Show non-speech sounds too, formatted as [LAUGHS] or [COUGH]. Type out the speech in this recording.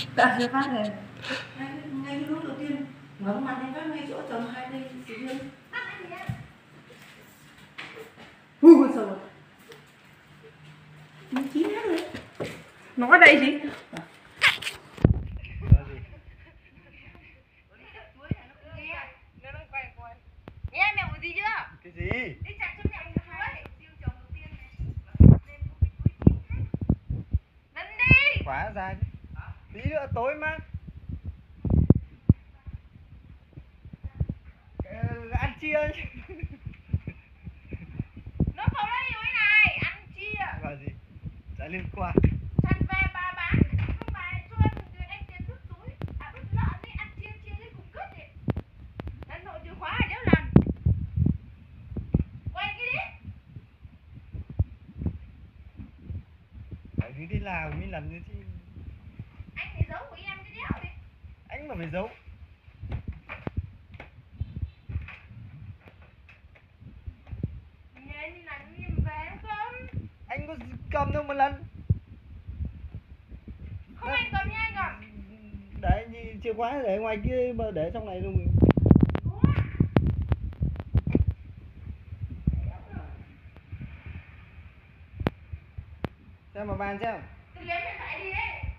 [LAUGHS] Đã chưa phát rồi. ngay ngay cái lúc đầu tiên ngẩng mặt lên phát ngay chỗ tầm hai cây chỉ riêng ui con sầu nó chín hết rồi Nó ở đây gì? Nghe mẹ uống gì chưa? cái gì Đi chặt cho mẹ một chuối. Siêu chồng đầu tiên này. Lên đi. khóa ra chứ tí nữa tối mà Ờ, ăn chia [LAUGHS] Nó không lấy chuối này, ăn chia. và gì trả liên quan Chặt về bà bán. Phải cho người anh tiền túi. À lợn đi, ăn chia chia đi cùng cướp đi. Đánh nội chìa khóa đéo lần. Quay cái đi. phải đi làm mới làm như thế Anh phải giấu của em cái đéo đi. Mà phải giấu. Là anh có cầm đâu một lần. Không anh cầm nha anh cầm. để chìa khóa để ngoài kia mà để trong này luôn. Xem mà bàn xem. Từ lấy điện thoại đi đấy.